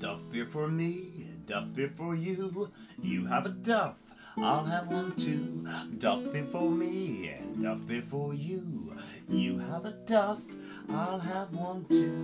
Duff beer for me, duff beer for you. You have a duff, I'll have one too. Duff beer for me duff beer for you. You have a duff, I'll have one too.